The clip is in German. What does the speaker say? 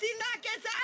sind die Nuggets